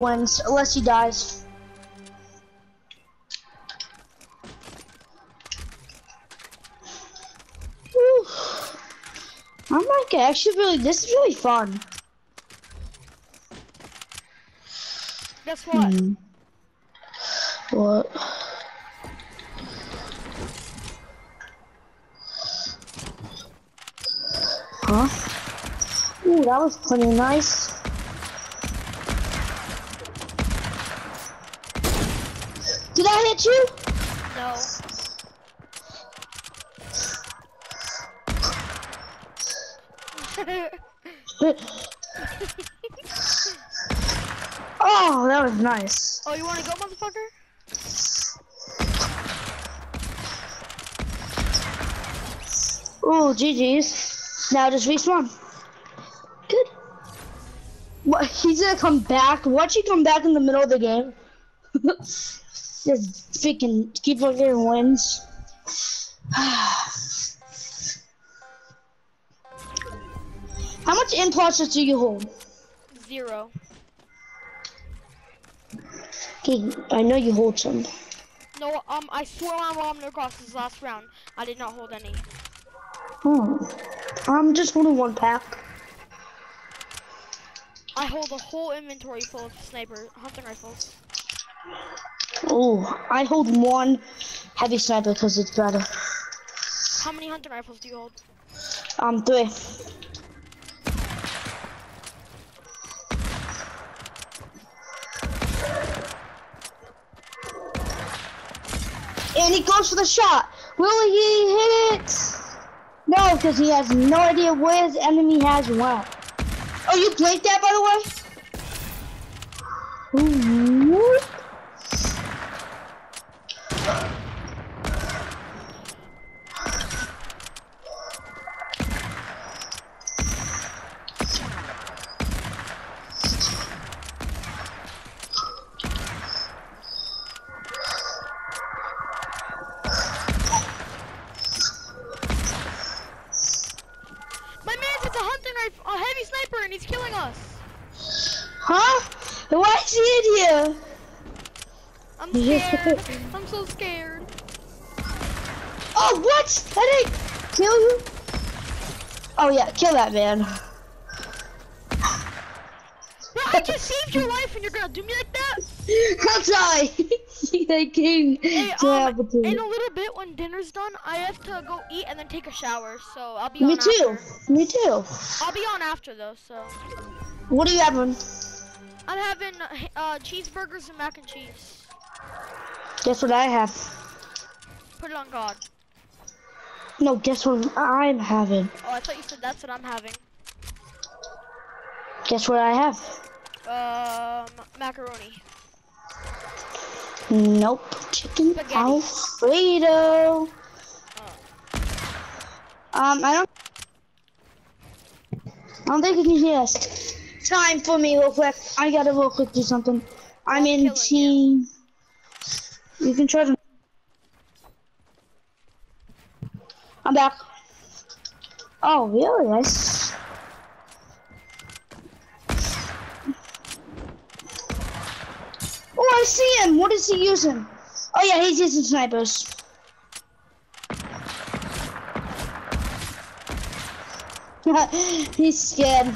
wins unless he dies. Whew. I'm like actually really this is really fun. Guess what? Hmm. What? Huh? Ooh, that was pretty nice. Did I hit you? No. Oh, that was nice. oh, you wanna go, motherfucker? Oh, GG's. Now just respawn. Good. What? He's gonna come back. Watch he come back in the middle of the game. just freaking keep on getting wins. How much impulses do you hold? Zero. Okay, I know you hold some. No, um, I swear on Mom across this last round, I did not hold any. Hmm. I'm just holding one pack. I hold a whole inventory full of sniper hunting rifles. Oh, I hold one heavy sniper because it's better. How many hunter rifles do you hold? Um, three. And he goes for the shot. Will he hit it? No, because he has no idea where his enemy has went. Oh, you played that, by the way? Ooh. Us. Huh? Why is he in here? I'm scared. I'm so scared. Oh, what? I didn't kill you. Oh yeah, kill that man. Well, I just saved your life, and you're gonna do me like that? I'm sorry. came Hey, to um, have a team. in a little bit when dinner's done, I have to go eat and then take a shower. So I'll be on Me too. after. Me too. I'll be on after though. So What are you having? I'm having uh, cheeseburgers and mac and cheese. Guess what I have? Put it on God. No, guess what I'm having? Oh, I thought you said that's what I'm having. Guess what I have? Um, macaroni. Nope. Chicken Spaghetti. Alfredo. Um, I don't. I don't think you can hear us. Time for me, real quick. I gotta real quick do something. I'm I'm in team. You can try to. I'm back. Oh, really? I Oh, I see him. What is he using? Oh yeah, he's using snipers. he's scared.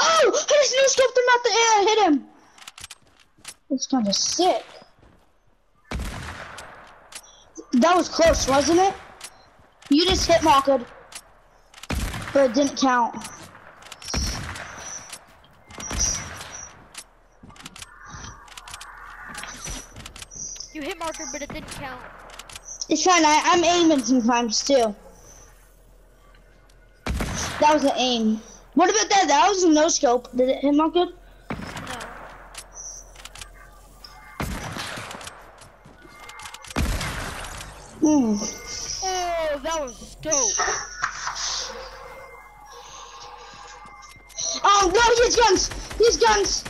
Oh! I just no scoped him out the air. Hit him. It's kind of sick. That was close, wasn't it? You just hit marked, but it didn't count. You hit marker, but it didn't count. It's fine. I, I'm aiming sometimes too. That was an aim. What about that? That was a no scope. Did it hit marked? Hmm. Oh, that was dope. Oh no, he has guns! He has guns!